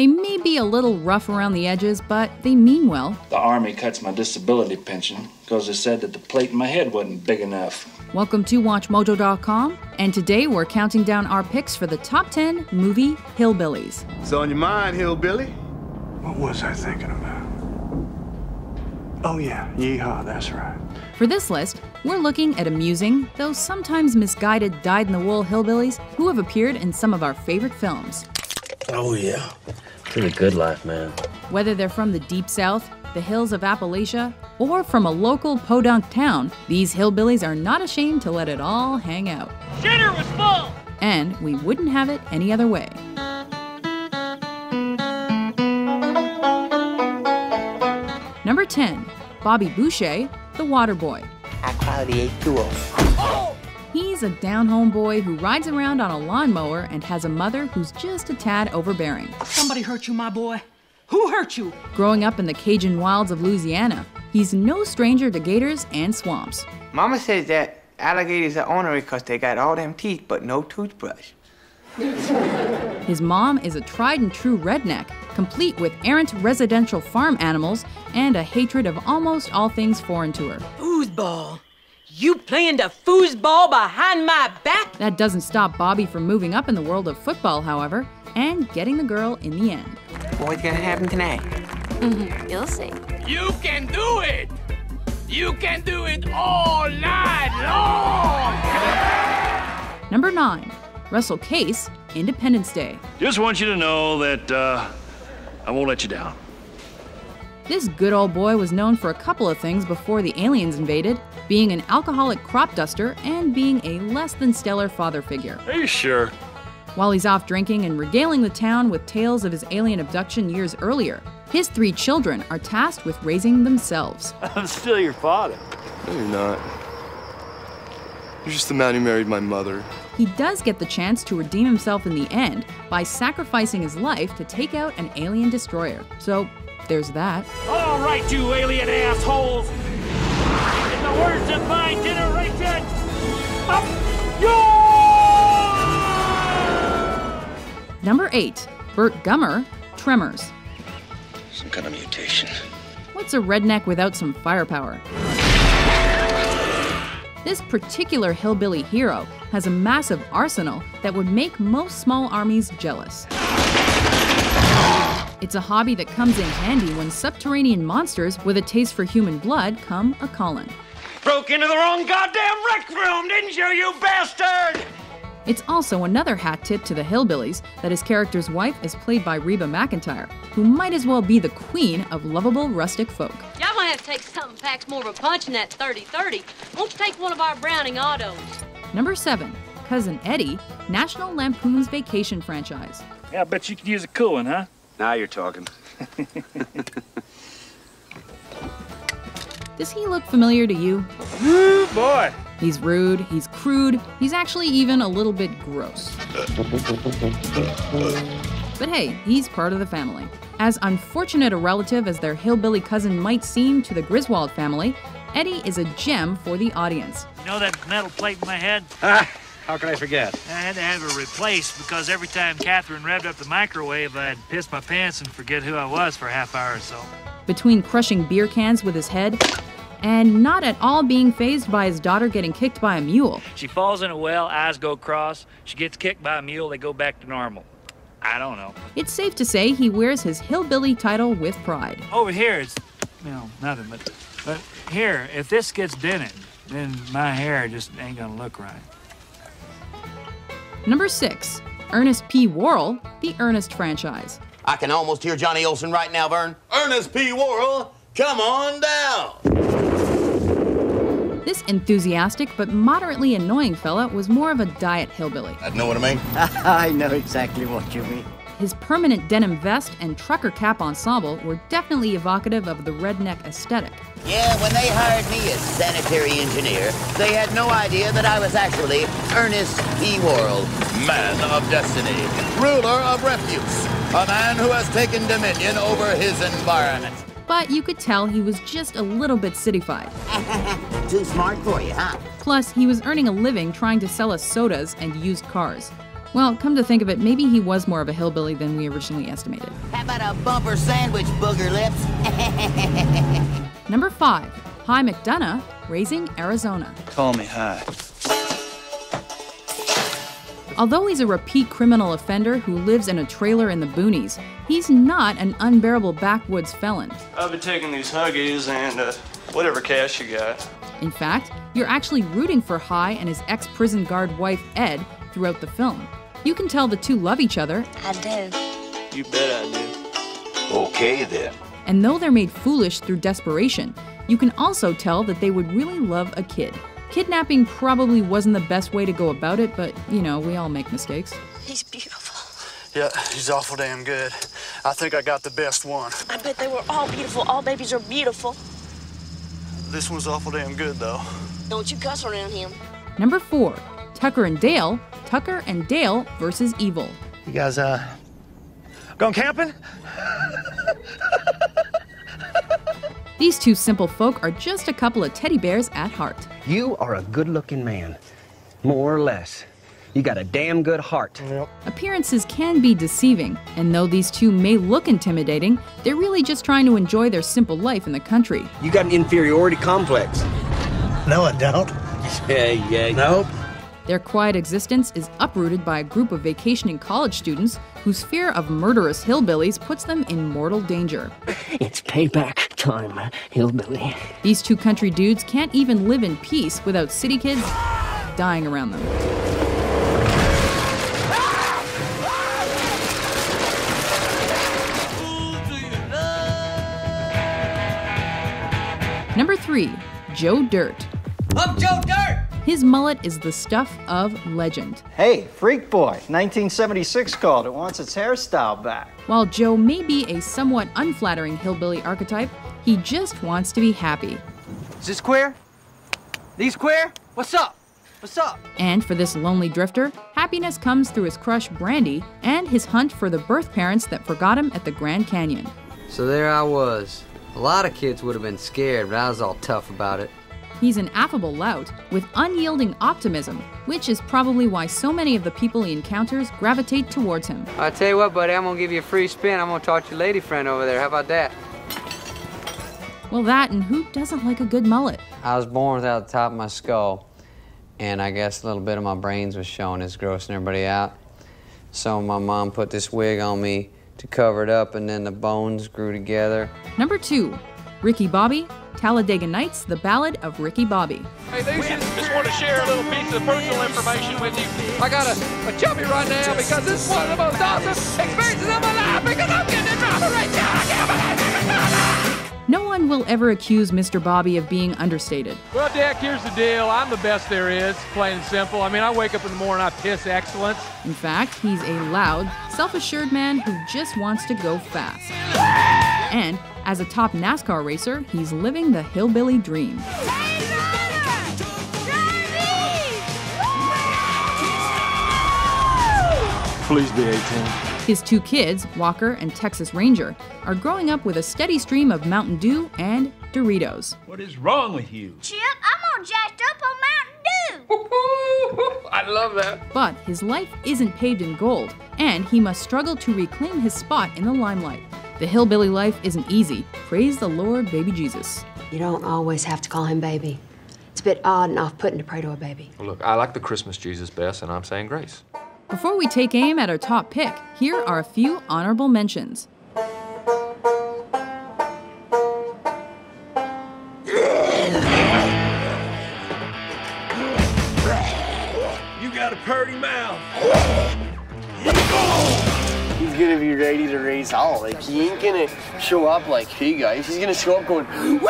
They may be a little rough around the edges, but they mean well. The Army cuts my disability pension because they said that the plate in my head wasn't big enough. Welcome to WatchMojo.com, and today we're counting down our picks for the top 10 movie Hillbillies. So on your mind, hillbilly? What was I thinking about? Oh, yeah, yeehaw, that's right. For this list, we're looking at amusing, though sometimes misguided dyed in the wool hillbillies who have appeared in some of our favorite films. Oh, yeah. Pretty good life, man. Whether they're from the Deep South, the hills of Appalachia, or from a local podunk town, these hillbillies are not ashamed to let it all hang out. Shitter was full! And we wouldn't have it any other way. Number 10, Bobby Boucher, the water boy. He's a down home boy who rides around on a lawnmower and has a mother who's just a tad overbearing. Somebody hurt you, my boy. Who hurt you? Growing up in the Cajun wilds of Louisiana, he's no stranger to gators and swamps. Mama says that alligators are ornery because they got all them teeth but no toothbrush. His mom is a tried and true redneck, complete with errant residential farm animals and a hatred of almost all things foreign to her. Foosball. You playing the foosball behind my back? That doesn't stop Bobby from moving up in the world of football, however, and getting the girl in the end. What's gonna happen tonight? You'll see. You can do it! You can do it all night long! Number 9. Russell Casse, Independence Day. Just want you to know that uh, I won't let you down. This good old boy was known for a couple of things before the aliens invaded being an alcoholic crop duster and being a less than stellar father figure. Are you sure? While he's off drinking and regaling the town with tales of his alien abduction years earlier, his three children are tasked with raising themselves. I'm still your father. No, you're not. You're just the man who married my mother. He does get the chance to redeem himself in the end by sacrificing his life to take out an alien destroyer. So there's that. All right, you alien assholes! In the words of my generation, up yours! Number 8. Burt Gummer, Tremors. Some kind of mutation. What's a redneck without some firepower? This particular hillbilly hero has a massive arsenal that would make most small armies jealous. It's a hobby that comes in handy when subterranean monsters with a taste for human blood come a calling. Broke into the wrong goddamn rec room, didn't you, you bastard? It's also another hat tip to the hillbillies that his character's wife is played by Reba McEntire, who might as well be the queen of lovable rustic folk. Y'all gonna have to take something packs more of a punch than that 30-30. Won't you take one of our Browning autos? Number 7. Cousin Eddie, National Lampoon's Vacation franchise. Yeah, I bet you could use a cool one, huh? Now you're talking. Does he look familiar to you? Ooh, boy. He's rude, he's crude, he's actually even a little bit gross. But hey, he's part of the family. As unfortunate a relative as their hillbilly cousin might seem to the Griswold family, Eddie is a gem for the audience. You know that metal plate in my head? Ah, how can I forget? I had to have it replaced because every time Catherine revved up the microwave, I'd piss my pants and forget who I was for a half hour or so. Between crushing beer cans with his head and not at all being phased by his daughter getting kicked by a mule, She falls in a well, eyes go cross. She gets kicked by a mule, they go back to normal. I don't know. it's safe to say he wears his hillbilly title with pride. Over here, it's, you know, nothing, but, but here, if this gets dented, then my hair just ain't gonna look right. Number 6. Ernest P. Worrell, the Ernest franchise. I can almost hear Johnny Olson right now, Vern. Ernest P. Worrell, come on down. This enthusiastic but moderately annoying fella was more of a diet hillbilly. I know what I mean? I know exactly what you mean. His permanent denim vest and trucker cap ensemble were definitely evocative of the redneck aesthetic. Yeah, when they hired me as sanitary engineer, they had no idea that I was actually Ernest P. Worrell, man of destiny, ruler of refuse, a man who has taken dominion over his environment. But you could tell he was just a little bit cityfied. Too smart for you, huh? Plus, he was earning a living trying to sell us sodas and used cars. Well, come to think of it, maybe he was more of a hillbilly than we originally estimated. How about a bumper sandwich, booger lips? Number 5. Hi McDunnough, Raising Arizona. Call me Hi. Although he's a repeat criminal offender who lives in a trailer in the boonies, he's not an unbearable backwoods felon. I've been taking these Huggies and uh, whatever cash you got. In fact, you're actually rooting for Hi and his ex prison guard wife, Ed, throughout the film. You can tell the two love each other, I do. You bet I do. Okay, then. and though they're made foolish through desperation, you can also tell that they would really love a kid. Kidnapping probably wasn't the best way to go about it, but you know, we all make mistakes. He's beautiful. Yeah, he's awful damn good. I think I got the best one. I bet they were all beautiful. All babies are beautiful. This one's awful damn good, though. Don't you cuss around him. Number 4. Tucker and Dale, Tucker and Dale versus Evil. You guys, uh, going camping? These two simple folk are just a couple of teddy bears at heart. You are a good looking man. More or less. You got a damn good heart. Appearances can be deceiving, and though these two may look intimidating, they're really just trying to enjoy their simple life in the country. You got an inferiority complex. No, I don't. Yeah, yeah. Nope. Their quiet existence is uprooted by a group of vacationing college students whose fear of murderous hillbillies puts them in mortal danger. It's payback time, hillbilly. These two country dudes can't even live in peace without city kids dying around them. Number 3, Joe Dirt. I'm Joe Dirt! His mullet is the stuff of legend. Hey, Freak Boy, 1976 called. It wants its hairstyle back. While Joe may be a somewhat unflattering hillbilly archetype, he just wants to be happy. Is this queer? These queer? What's up? What's up? And for this lonely drifter, happiness comes through his crush Brandy and his hunt for the birth parents that forgot him at the Grand Canyon. So there I was. A lot of kids would have been scared, but I was all tough about it. He's an affable lout with unyielding optimism, which is probably why so many of the people he encounters gravitate towards him. I tell you what, buddy, I'm gonna give you a free spin. I'm gonna talk to your lady friend over there. How about that? Well, that and who doesn't like a good mullet? I was born without the top of my skull, and I guess a little bit of my brains was showing. It's grossing everybody out. So my mom put this wig on me to cover it up, and then the bones grew together. Number two, Ricky Bobby, Talladega Nights, The Ballad of Ricky Bobby. Hey, just want to share a little piece of personal information with you. I got a, a chubby right now because this is one of the most awesome experiences of my life because I'm getting a right now. I can't believe it. No one will ever accuse Mr. Bobby of being understated. Well, Dick, here's the deal. I'm the best there is, plain and simple. I mean, I wake up in the morning, I piss excellence. In fact, he's a loud, self assured man who just wants to go fast. And as a top NASCAR racer, he's living the hillbilly dream. Please be 18. His two kids, Walker and Texas Ranger, are growing up with a steady stream of Mountain Dew and Doritos. What is wrong with you? Chip, I'm all jacked up on Mountain Dew. I love that. But his life isn't paved in gold, and he must struggle to reclaim his spot in the limelight. The hillbilly life isn't easy. Praise the Lord, baby Jesus. You don't always have to call him baby. It's a bit odd and off putting to pray to a baby. Well, look, I like the Christmas Jesus best, and I'm saying grace. Before we take aim at our top pick, here are a few honorable mentions. You got a purty mouth. He's gonna be ready to race hell. Like he ain't gonna show up like, hey guys. He's gonna show up going, woo!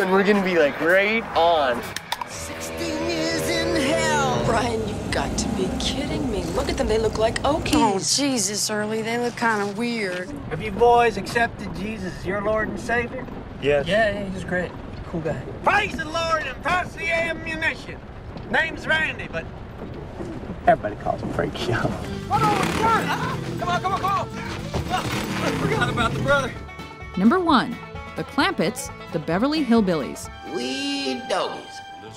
And we're gonna be like right on. 16 years in hell. Brian, you've got to be kidding me. Look at them. They look like Okies. Oh, Jesus, Early. They look kind of weird. Have you boys accepted Jesus as your Lord and Savior? Yes. Yeah, yeah, he's great. Cool guy. Praise the Lord and pass the ammunition. Name's Randy, but everybody calls him Freak Show. Come on, come on, come on. Ah, I forgot about the brother. Number one, the Clampetts, the Beverly Hillbillies. We doggies.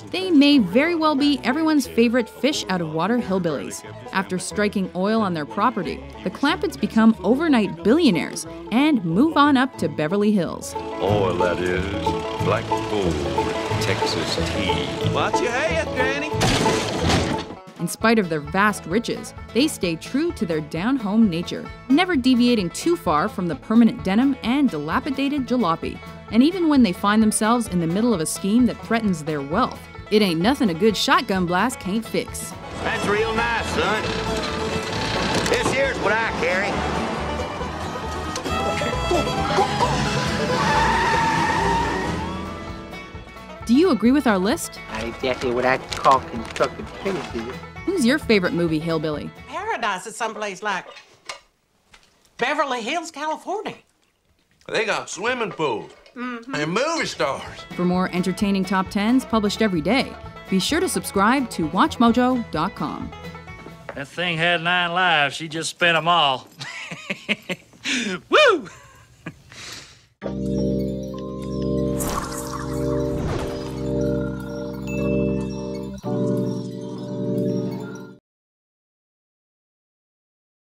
They may very well be everyone's favorite fish out of water hillbillies. After striking oil on their property, the Clampetts become overnight billionaires and move on up to Beverly Hills. Oil, that is. Black gold. Texas tea. Watch your head, Granny. In spite of their vast riches, they stay true to their down home nature, never deviating too far from the permanent denim and dilapidated jalopy. And even when they find themselves in the middle of a scheme that threatens their wealth, it ain't nothing a good shotgun blast can't fix. That's real nice, son. This here's what I carry. Do you agree with our list? Not exactly what I call constructive criticism. Who's your favorite movie hillbilly? Paradise is someplace like Beverly Hills, California. They got swimming pools Mhm. and movie stars. For more entertaining top 10s published every day, be sure to subscribe to WatchMojo.com. That thing had nine lives. She just spent them all. Woo!